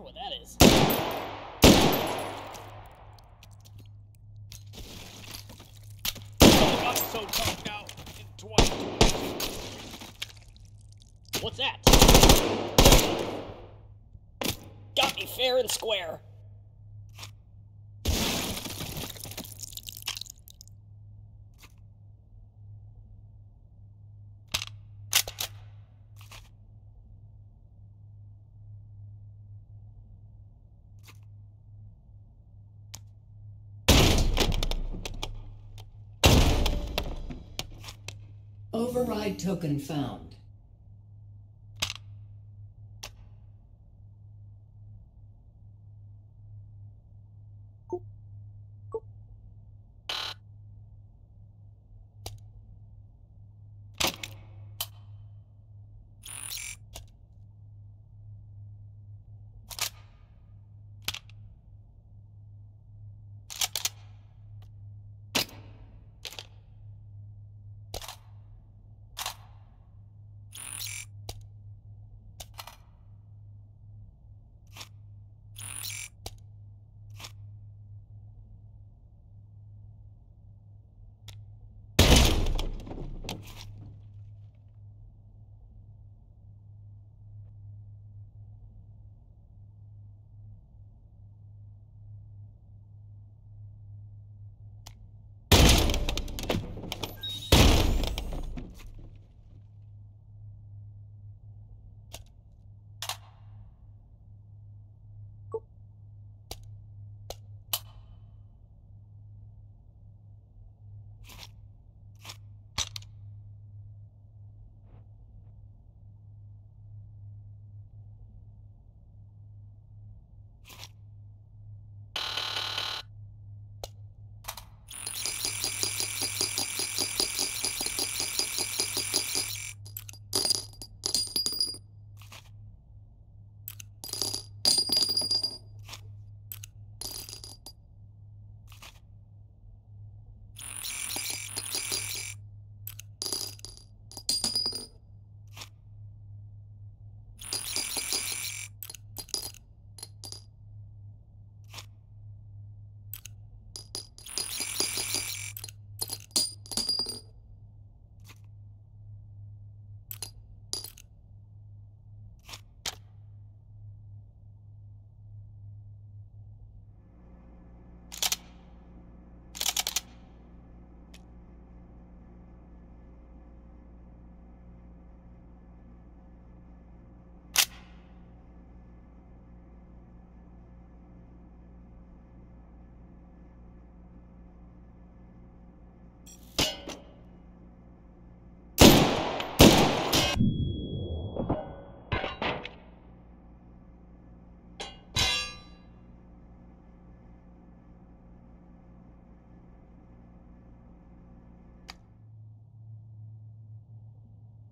wonder what that is. Oh, got so tough now in 2022. What's that? Got me fair and square. Override token found.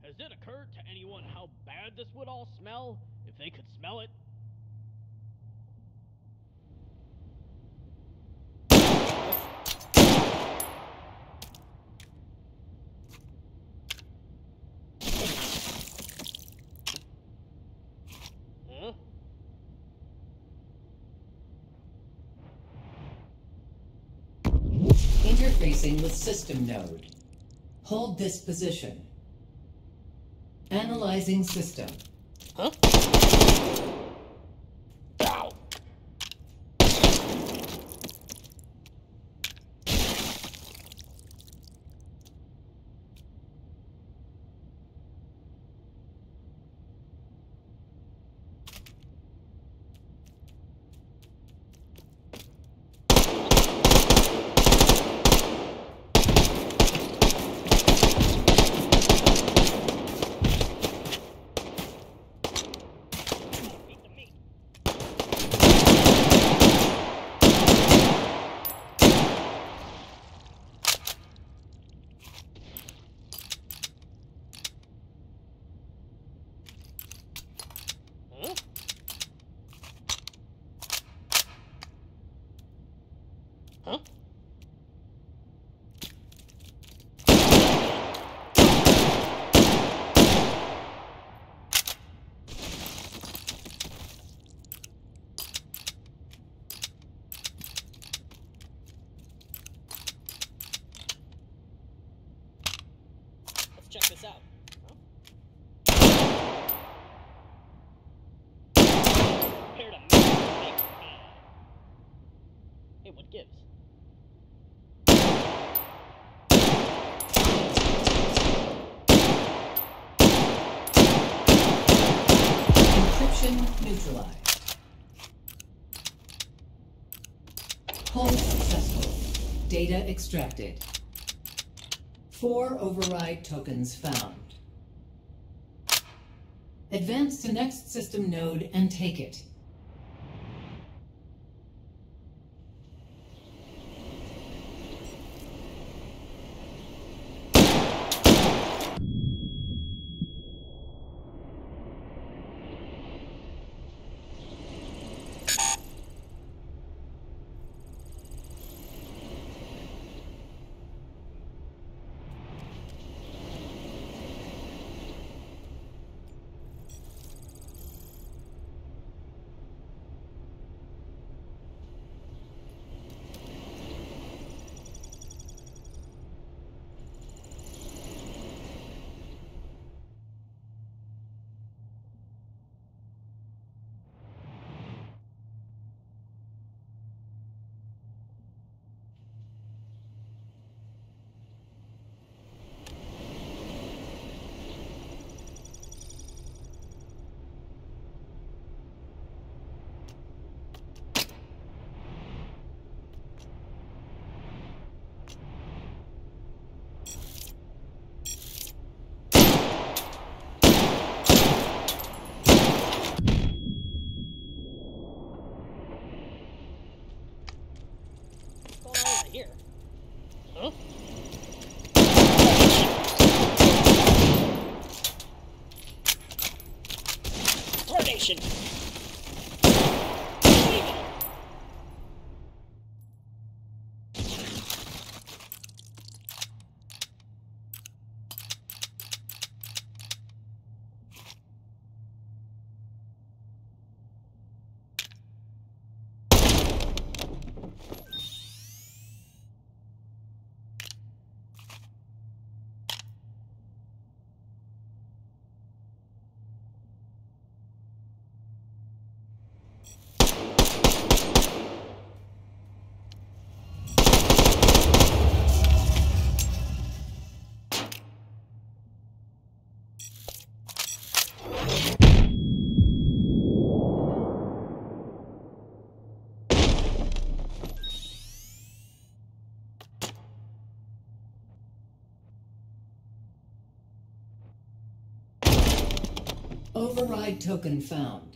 Has it occurred to anyone how bad this would all smell if they could smell it? Interfacing with system node. Hold this position. Analyzing system. Huh? Neutralized. Hold successful. Data extracted. Four override tokens found. Advance to next system node and take it. Override token found.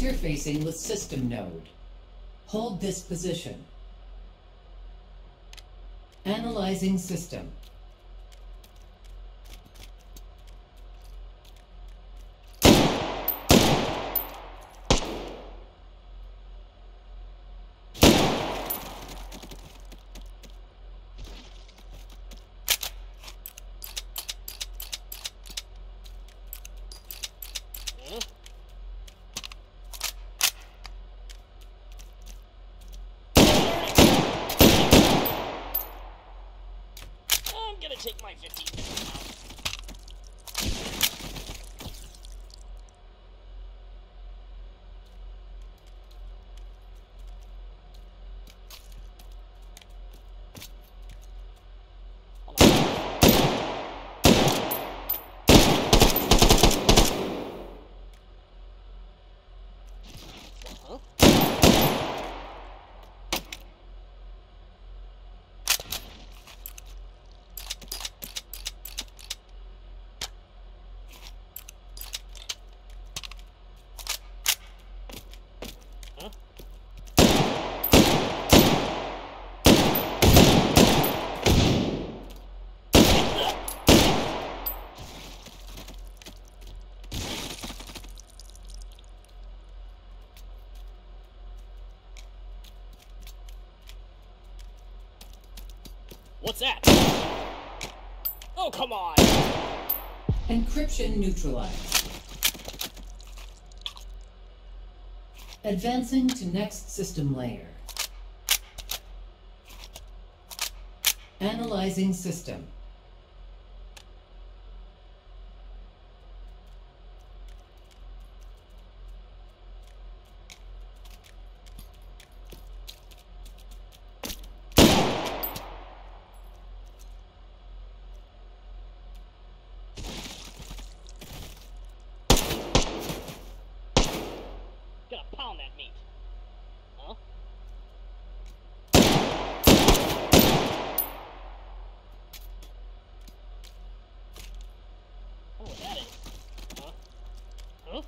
Interfacing with system node. Hold this position. Analyzing system. Huh? I'm gonna take my 15 minutes now. Hold on. Huh? Huh? What's that? Oh, come on! Encryption neutralized. Advancing to next system layer. Analyzing system. Gonna pound that meat. Huh? Oh, what that is? Huh? Huh?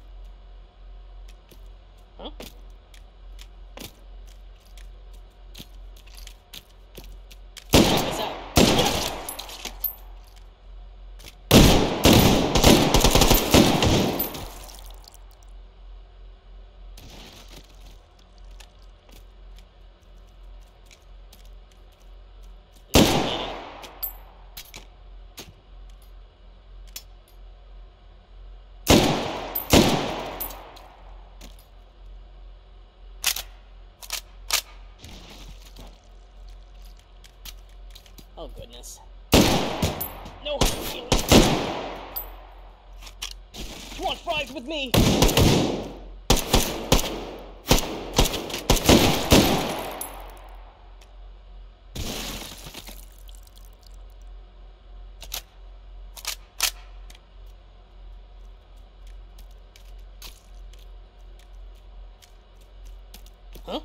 Huh? Check this out. Oh goodness. No hard feelings. Want fries with me? Huh?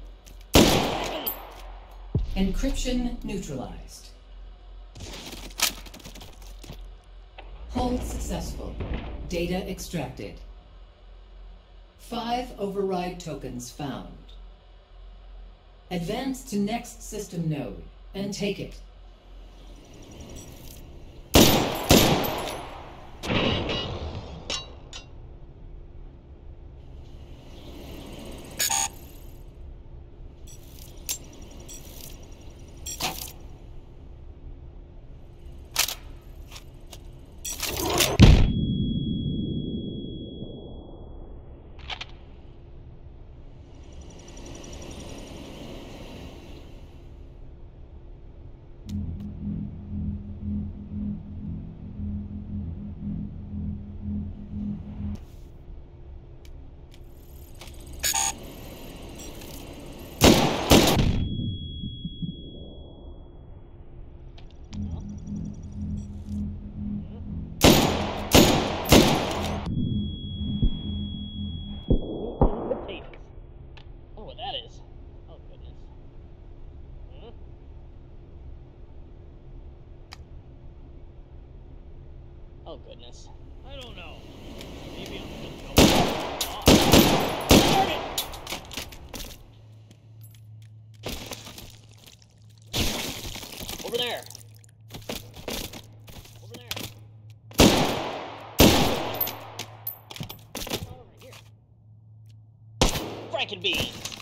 Encryption neutralized. Hold successful. Data extracted. Five override tokens found. Advance to next system node and take it. Over there. Over there. Here. Frankenbeans!